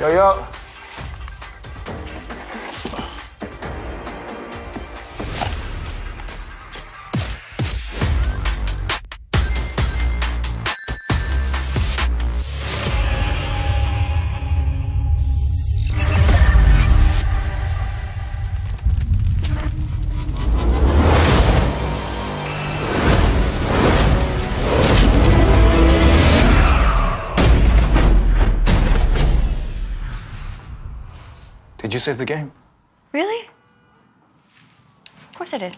幺幺 Did you save the game? Really? Of course I did.